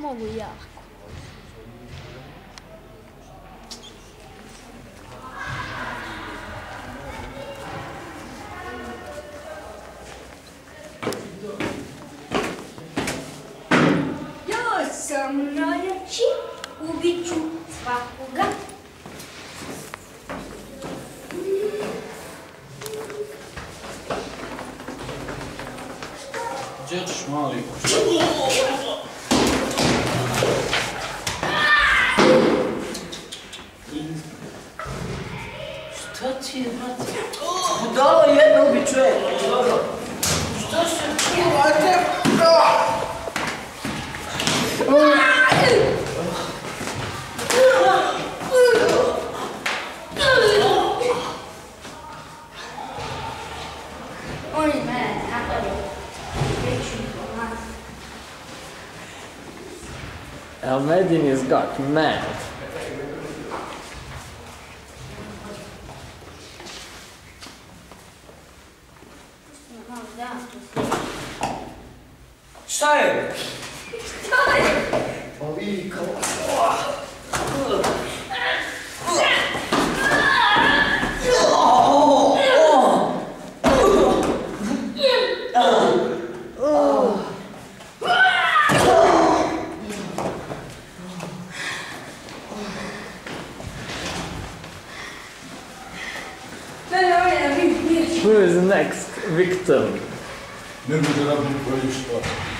Mogu i ja. Ja sam najjači, ubit ću svakoga. Gdje ćeš mali? Šta ti je, brate? Budala jedna ubi čovjek. Šta se čuvate? Oni mene napadaju. Neću pomoći. Is got mad. 下へ下へあいい顔うわう Who is next? victim. Nirmajalabhi Parishta.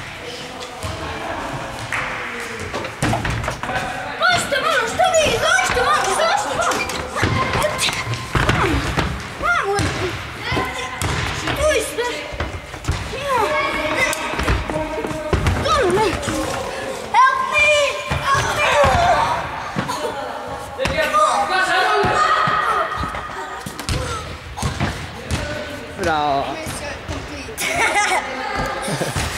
我